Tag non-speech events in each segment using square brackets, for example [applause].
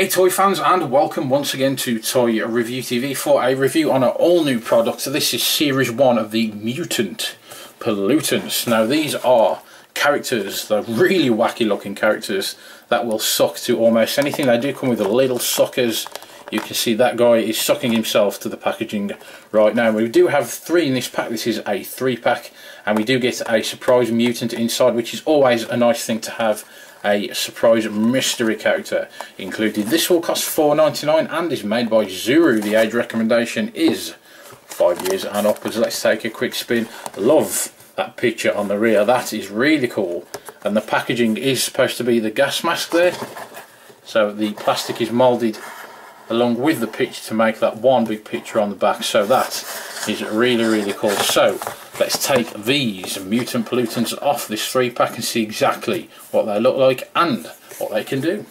Hey toy fans and welcome once again to Toy Review TV for a review on an all new product. This is series 1 of the Mutant Pollutants. Now these are characters, they're really wacky looking characters that will suck to almost anything. They do come with a little suckers. You can see that guy is sucking himself to the packaging right now. We do have three in this pack. This is a three pack and we do get a surprise mutant inside which is always a nice thing to have a surprise mystery character included. This will cost $4.99 and is made by Zuru. The age recommendation is 5 years and upwards. Let's take a quick spin. Love that picture on the rear. That is really cool. And the packaging is supposed to be the gas mask there. So the plastic is moulded along with the picture to make that one big picture on the back. So that is really, really cool. So let's take these mutant pollutants off this three pack and see exactly what they look like and what they can do.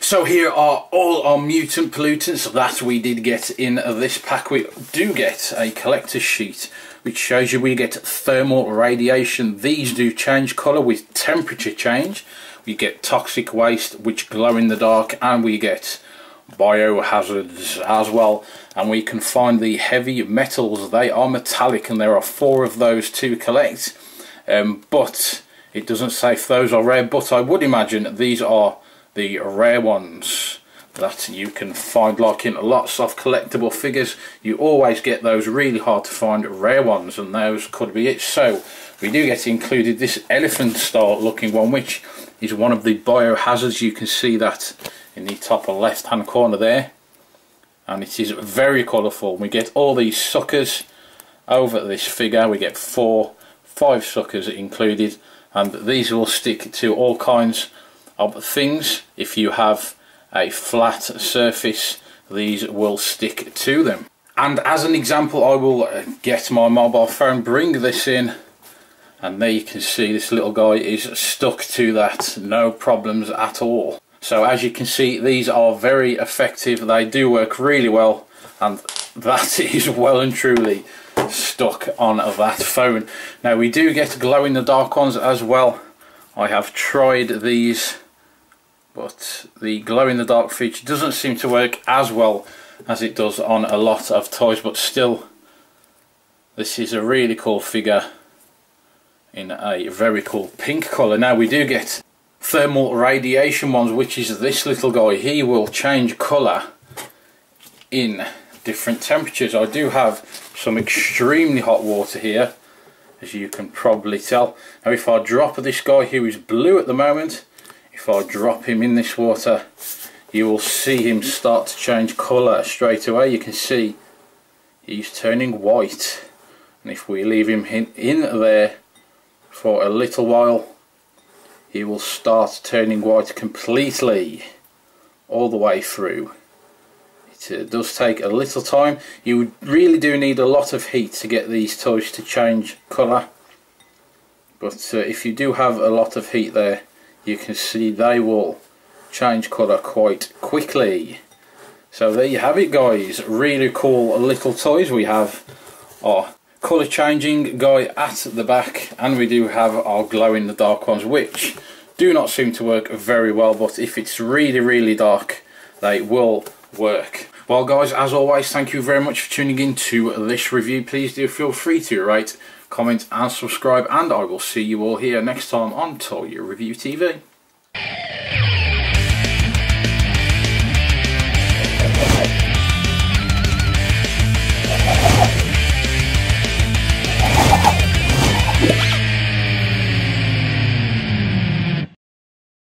So here are all our mutant pollutants that we did get in this pack. We do get a collector sheet which shows you we get thermal radiation. These do change colour with temperature change. We get toxic waste which glow in the dark and we get biohazards as well and we can find the heavy metals. They are metallic and there are four of those to collect. Um, but it doesn't say if those are rare but I would imagine these are the rare ones that you can find like in lots of collectible figures. You always get those really hard to find rare ones and those could be it. So we do get included. This elephant style looking one which is one of the biohazards. You can see that in the top left hand corner there. And it is very colourful. We get all these suckers over this figure. We get four five suckers included. And these will stick to all kinds of things. If you have a flat surface these will stick to them. And as an example I will get my mobile phone bring this in and there you can see this little guy is stuck to that. No problems at all so as you can see, these are very effective. They do work really well. And that [laughs] is well and truly stuck on that phone. Now we do get glow in the dark ones as well. I have tried these, but the glow in the dark feature doesn't seem to work as well as it does on a lot of toys, but still, this is a really cool figure in a very cool pink colour. Now we do get thermal radiation ones which is this little guy. He will change colour in different temperatures. I do have some extremely hot water here as you can probably tell. Now if I drop this guy who is blue at the moment if I drop him in this water you will see him start to change colour straight away. You can see he's turning white. And if we leave him in, in there for a little while he will start turning white completely all the way through. It uh, does take a little time. You really do need a lot of heat to get these toys to change colour. But uh, if you do have a lot of heat there, you can see they will change colour quite quickly. So there you have it guys, really cool little toys we have. Our colour changing guy at the back and we do have our glow in the dark ones which do not seem to work very well but if it's really really dark they will work. Well guys, as always, thank you very much for tuning in to this review. Please do feel free to rate, comment and subscribe and I will see you all here next time on Toy Review TV.